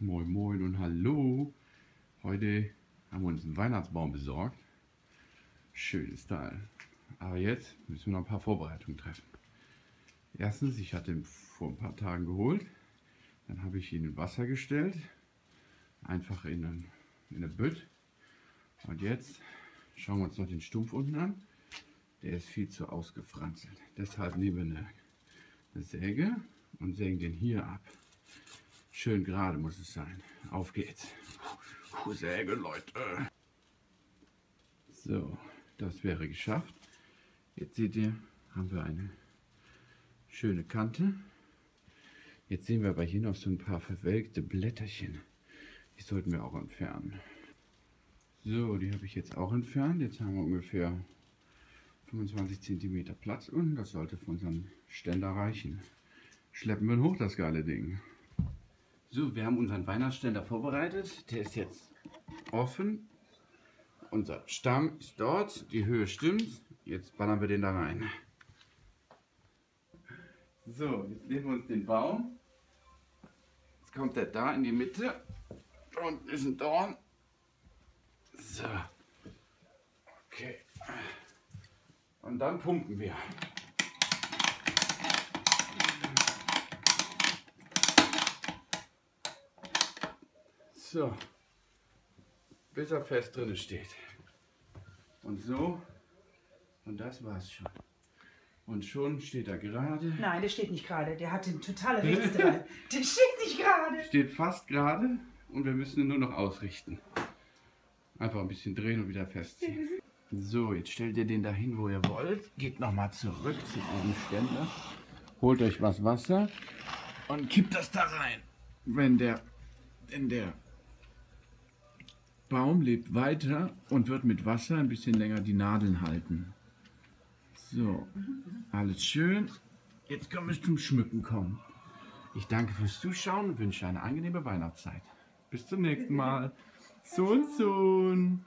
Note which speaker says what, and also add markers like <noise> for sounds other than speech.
Speaker 1: Moin Moin und Hallo. Heute haben wir uns einen Weihnachtsbaum besorgt. Schönes Teil. Aber jetzt müssen wir noch ein paar Vorbereitungen treffen. Erstens, ich hatte ihn vor ein paar Tagen geholt. Dann habe ich ihn in Wasser gestellt. Einfach in, ein, in eine Bütt. Und jetzt schauen wir uns noch den Stumpf unten an. Der ist viel zu ausgefranzelt. Deshalb nehmen wir eine, eine Säge und sägen den hier ab. Schön gerade muss es sein. Auf geht's. Säge, Leute. So, das wäre geschafft. Jetzt seht ihr, haben wir eine schöne Kante. Jetzt sehen wir aber hier noch so ein paar verwelkte Blätterchen. Die sollten wir auch entfernen. So, die habe ich jetzt auch entfernt. Jetzt haben wir ungefähr 25 cm Platz unten. Das sollte für unseren Ständer reichen. Schleppen wir hoch das geile Ding. So, wir haben unseren Weihnachtsständer vorbereitet. Der ist jetzt offen. Unser Stamm ist dort. Die Höhe stimmt. Jetzt ballern wir den da rein. So, jetzt nehmen wir uns den Baum. Jetzt kommt der da in die Mitte. Und ist ein Dorn. So. Okay. Und dann pumpen wir. So. Bis er fest drin steht. Und so. Und das war's schon. Und schon steht er gerade.
Speaker 2: Nein, der steht nicht gerade. Der hat den totale Rechtsdrall. <laughs> der steht nicht gerade.
Speaker 1: Steht fast gerade und wir müssen ihn nur noch ausrichten. Einfach ein bisschen drehen und wieder festziehen. So, jetzt stellt ihr den dahin, wo ihr wollt. Geht nochmal zurück zu eurem Ständer. Holt euch was Wasser und kippt das da rein. Wenn der, wenn der Baum lebt weiter und wird mit Wasser ein bisschen länger die Nadeln halten. So, alles schön. Jetzt können wir zum Schmücken kommen. Ich danke fürs Zuschauen und wünsche eine angenehme Weihnachtszeit. Bis zum nächsten Mal. Sohn, Sohn.